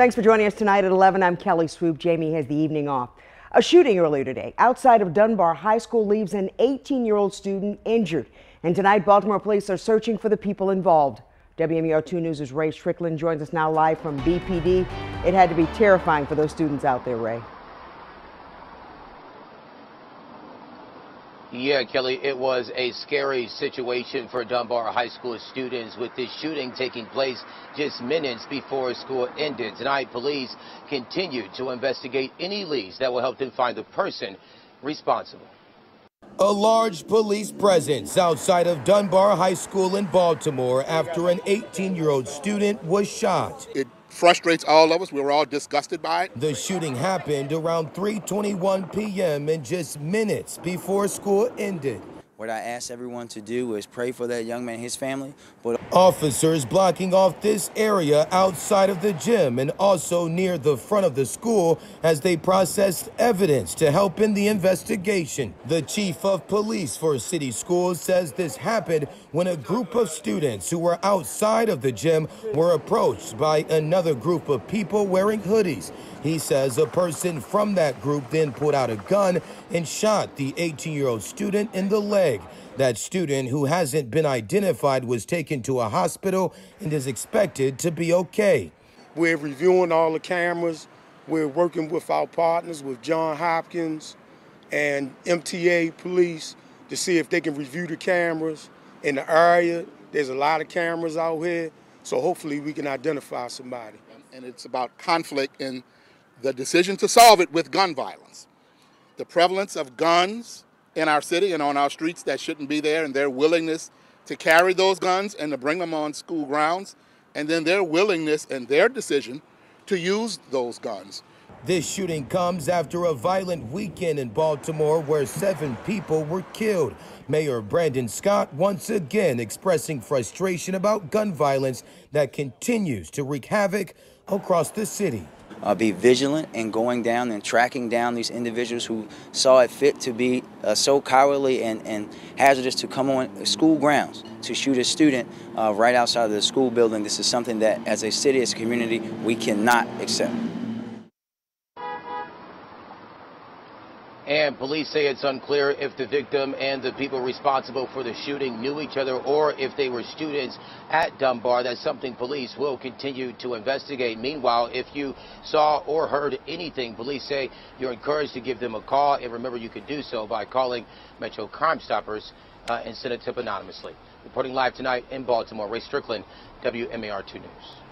Thanks for joining us tonight at 11. I'm Kelly Swoope. Jamie has the evening off. A shooting earlier today outside of Dunbar High School leaves an 18 year old student injured. And tonight, Baltimore police are searching for the people involved. WMAR 2 News' Ray Strickland joins us now live from BPD. It had to be terrifying for those students out there, Ray. Yeah, Kelly, it was a scary situation for Dunbar High School students with this shooting taking place just minutes before school ended. Tonight, police continue to investigate any leads that will help them find the person responsible. A large police presence outside of Dunbar High School in Baltimore after an 18 year old student was shot. It frustrates all of us. We were all disgusted by it. The shooting happened around 3:21 p.m. and just minutes before school ended. What I asked everyone to do is pray for that young man his family. But officers blocking off this area outside of the gym and also near the front of the school as they processed evidence to help in the investigation. The chief of police for City Schools says this happened when a group of students who were outside of the gym were approached by another group of people wearing hoodies. He says a person from that group then pulled out a gun and shot the 18 year old student in the leg. That student, who hasn't been identified, was taken to a hospital and is expected to be okay. We're reviewing all the cameras. We're working with our partners, with John Hopkins and MTA police, to see if they can review the cameras in the area. There's a lot of cameras out here, so hopefully we can identify somebody. And it's about conflict and the decision to solve it with gun violence. The prevalence of guns in our city and on our streets that shouldn't be there, and their willingness to carry those guns and to bring them on school grounds, and then their willingness and their decision to use those guns. This shooting comes after a violent weekend in Baltimore where seven people were killed. Mayor Brandon Scott once again expressing frustration about gun violence that continues to wreak havoc across the city uh, be vigilant in going down and tracking down these individuals who saw it fit to be uh, so cowardly and, and hazardous to come on school grounds to shoot a student uh, right outside of the school building. This is something that, as a city, as a community, we cannot accept. And police say it's unclear if the victim and the people responsible for the shooting knew each other or if they were students at Dunbar. That's something police will continue to investigate. Meanwhile, if you saw or heard anything, police say you're encouraged to give them a call. And remember, you can do so by calling Metro Crime Stoppers uh, and send a tip anonymously. Reporting live tonight in Baltimore, Ray Strickland, WMAR 2 News.